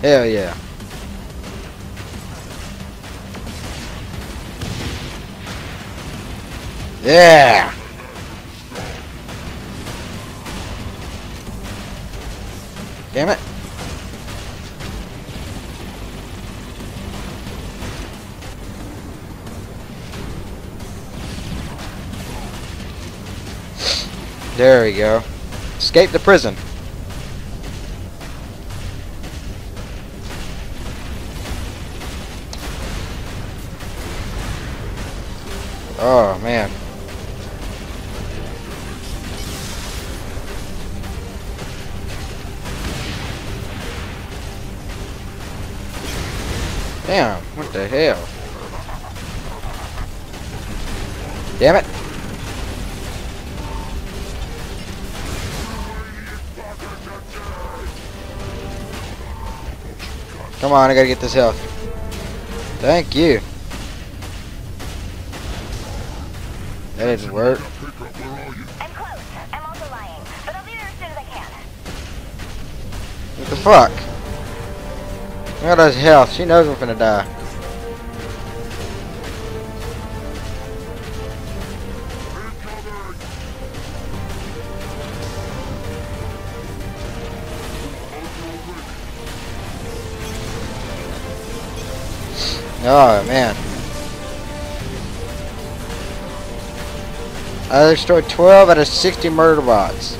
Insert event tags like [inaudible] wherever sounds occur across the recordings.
Hell yeah. Yeah! Damn it. There we go. Escape the prison. Oh, man. Damn, what the hell? Damn it. Come on, I gotta get this health. Thank you. That didn't work. I'm close. I'm also lying, but I'll be there as soon as I can. What the fuck? Look at his health. She knows we're gonna die. Oh man. I destroyed 12 out of 60 murder bots.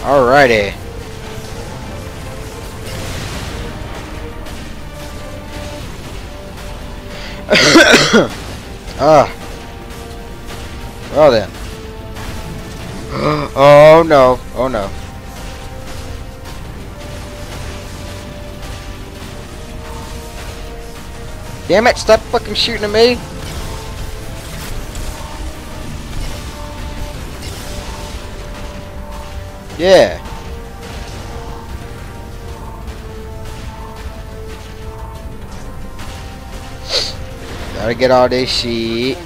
Alrighty. [coughs] ah. Well then. [gasps] oh no. Oh no. Damn it, stop fucking shooting at me. Yeah. Gotta get all this shit.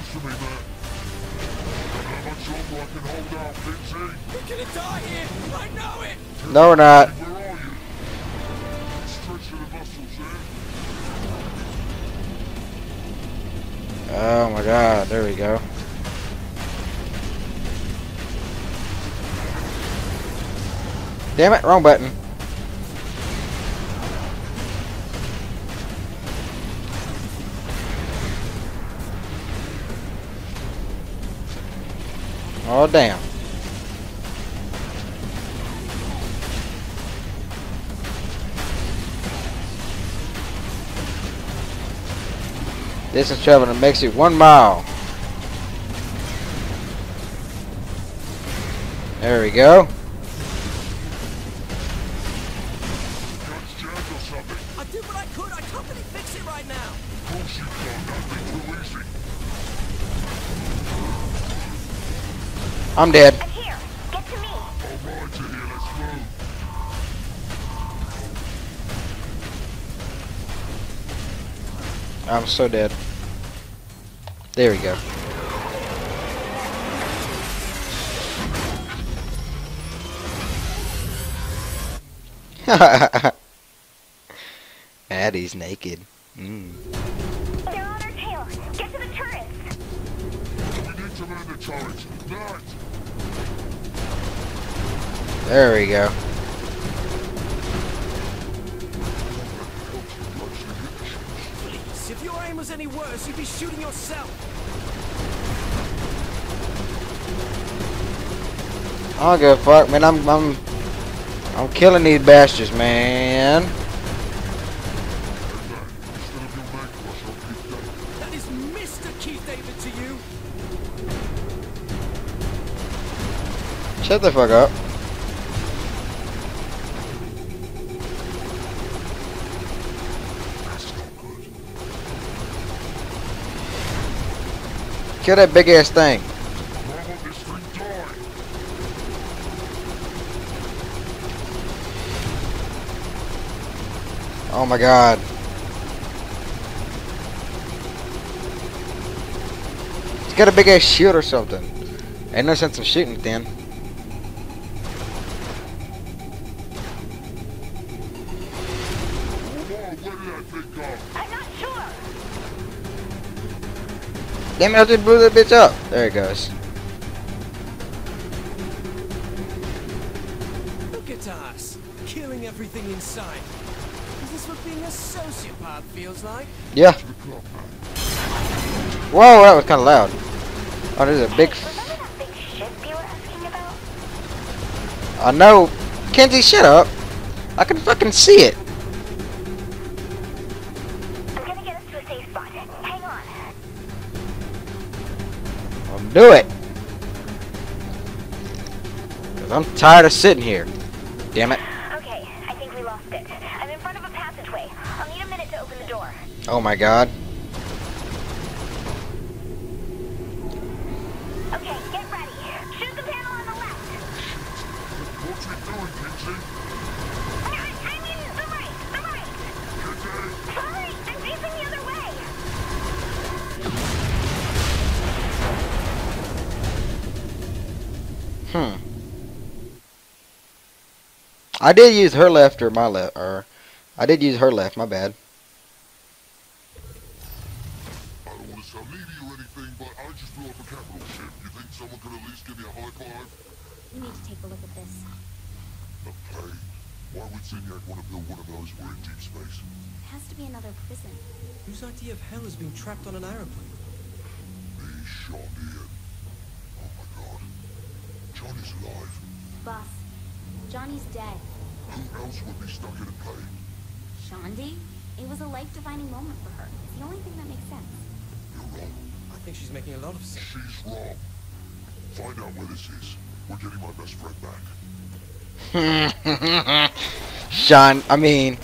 We're gonna die here! I know it! No, we're not. God, there we go. Damn it, wrong button. Oh damn. Distance traveled makes it one mile. There we go. I did I'm so dead. There we go. [laughs] Maddie's naked. Mm. They're on our tail. Get to the turrets. There we go. Was any worse, you'd be shooting yourself! I don't give a fuck, man. I'm I'm I'm killing these bastards, man. That is Mr. Keith David to you! Shut the fuck up. Kill that big ass thing. Oh my god. He's got a big ass shield or something. Ain't no sense of shooting then. Damn it, I just blew that bitch up. There it goes. Look at us, killing everything in sight. Is this what being a sociopath feels like? Yeah. Whoa, that was kind of loud. Oh, there's a big... Remember that big ship you were asking about? I know. Kinzie, shut up. I can fucking see it. Do it. Cause I'm tired of sitting here. Damn it. Okay, I think we lost it. I'm in front of a passageway. I'll need a minute to open the door. Oh my god. I did use her left or my left, or I did use her left. My bad. I don't want to or anything, but I just up a capital. You think someone could at least give me a high five? Need to take a look at this. Plane. Why would want to build one of those? We're in deep space. It has to be another prison. Whose idea of hell is being trapped on an aeroplane? Me, Sean Ian. Oh my god. Johnny's alive. Boss, Johnny's dead. Who else would be stuck in a plane? Shaundi? It was a life-defining moment for her. It's the only thing that makes sense. You're wrong. I think she's making a lot of sense. She's wrong. Find out where this is. We're getting my best friend back. [laughs] Sean, I mean,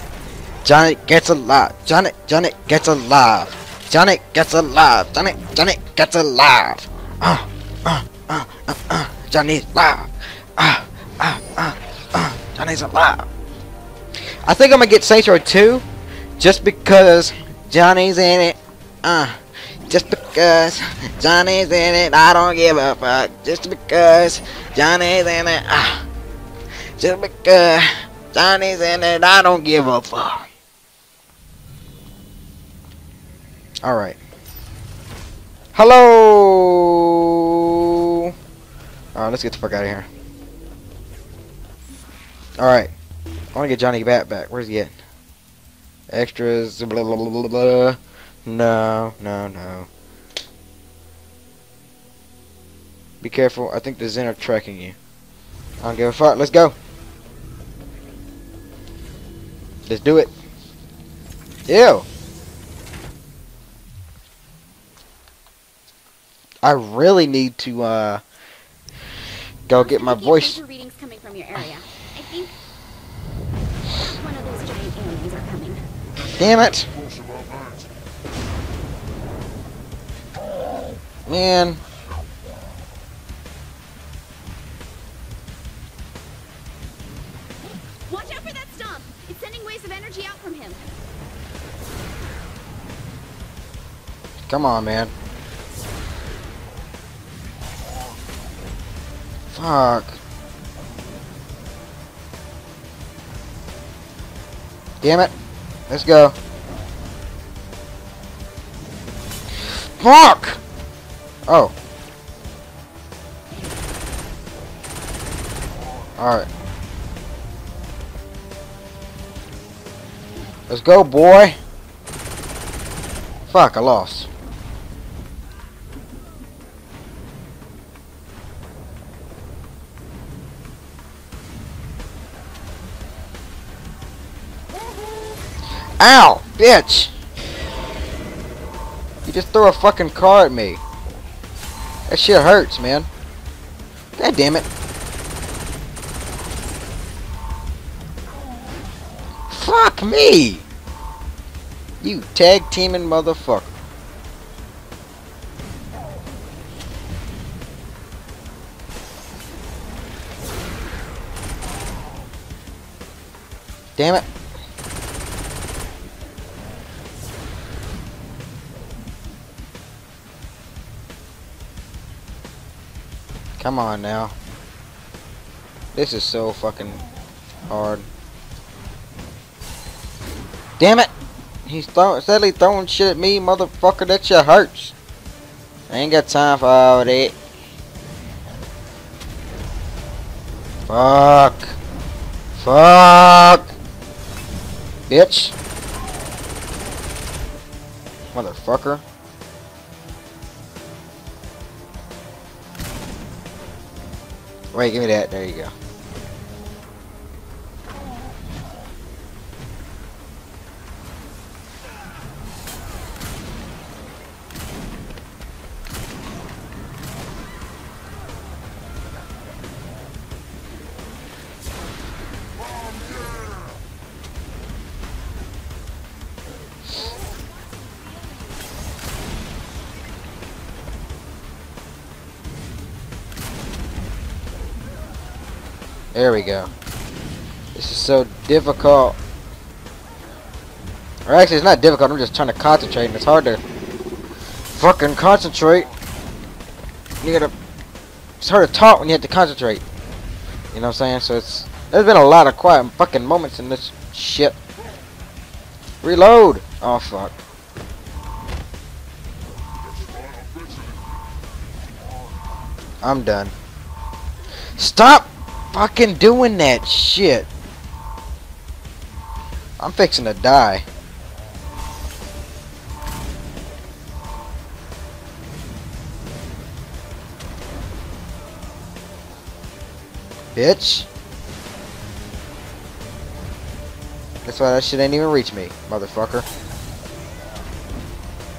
Johnny gets alive. Johnny, Johnny gets alive. Johnny gets alive. Johnny, Johnny gets alive. Uh, uh, uh, uh, uh. Johnny's alive. Johnny's alive. I think I'm gonna get Saints Row 2 just because Johnny's in it. Uh, just because Johnny's in it, I don't give a fuck. Just because Johnny's in it. Uh, just because Johnny's in it, I don't give a fuck. Alright. Hello! Alright, let's get the fuck out of here. Alright. I want to get Johnny Gat back. Where's he at? Extras, blah, blah, blah, blah, blah. No, no, no. Be careful. I think the Zin are tracking you. I don't give a fuck. Let's go. Let's do it. Ew. I really need to uh go get my voice. readings coming from your area. I think one of those giant aliens are coming. Damn it, Close about that. man. Watch out for that stomp! It's sending waves of energy out from him. Come on, man. Fuck. Damn it. Let's go. Fuck! Oh. Alright. Let's go, boy. Fuck, I lost. Ow! Bitch! You just threw a fucking car at me. That shit hurts, man. God damn it. Fuck me! You tag teaming motherfucker. Damn it. Come on now. This is so fucking hard. Damn it! He's throwing, steadily throwing shit at me, motherfucker. That shit hurts. I ain't got time for all of that. Fuck. Fuck. Bitch. Motherfucker. Wait, give me that. There you go. There we go. This is so difficult. Or actually, it's not difficult. I'm just trying to concentrate, and it's hard to fucking concentrate. You gotta. It's hard to talk when you have to concentrate. You know what I'm saying? So it's. There's been a lot of quiet fucking moments in this shit. Reload! Oh fuck. I'm done. Stop fucking doing that shit. I'm fixing to die. Bitch. That's why that shit ain't even reach me, motherfucker.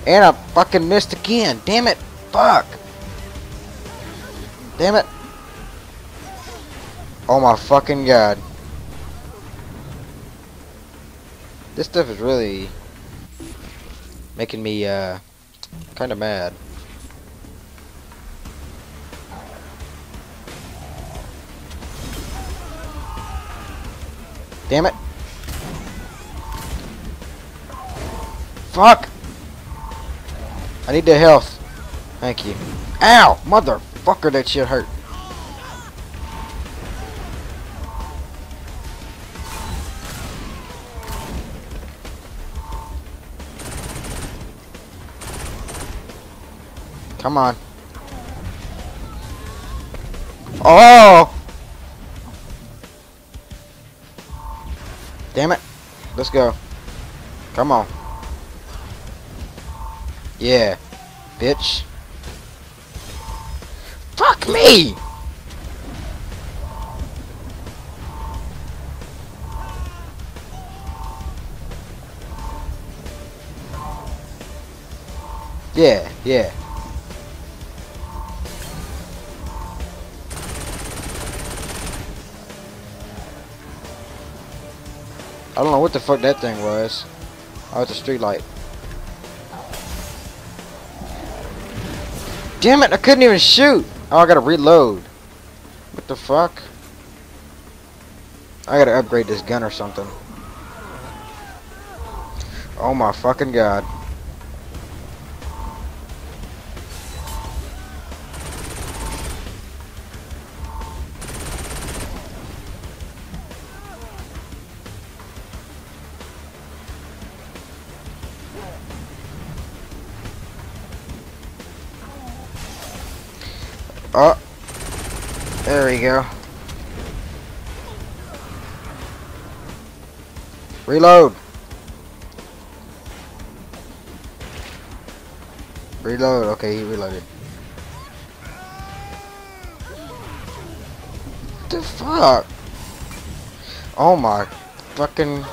And I fucking missed again. Damn it. Fuck. Damn it. Oh my fucking god. This stuff is really making me uh kind of mad. Damn it. Fuck. I need the health. Thank you. Ow! Motherfucker, that shit hurt. Come on. Oh! Damn it. Let's go. Come on. Yeah. Bitch. Fuck me! Yeah, yeah. I don't know what the fuck that thing was. Oh, it's a street light. Damn it, I couldn't even shoot. Oh, I gotta reload. What the fuck? I gotta upgrade this gun or something. Oh my fucking god. Oh. There we go. Reload. Reload. Okay, he reloaded. What the fuck? Oh my fucking...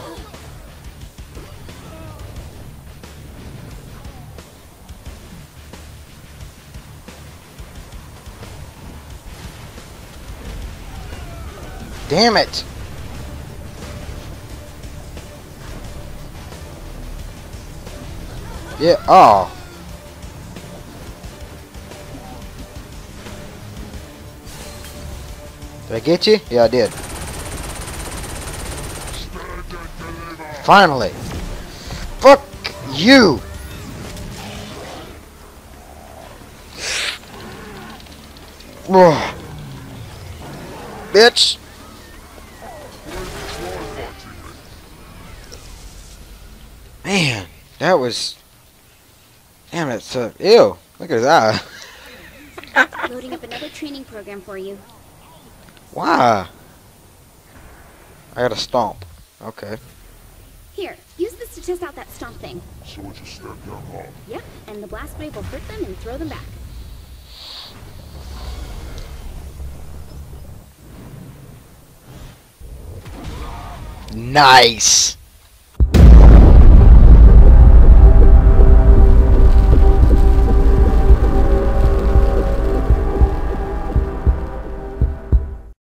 Damn it! Yeah, oh. Did I get you? Yeah, I did. Finally! Fuck you! Ugh. bitch. That was. Damn, that's uh, ew. Look at that. [laughs] Loading up another training program for you. Why? I got a stomp. Okay. Here, use this to test out that stomp thing. So it's a step down, huh? Yep, and the blast wave will hurt them and throw them back. Nice.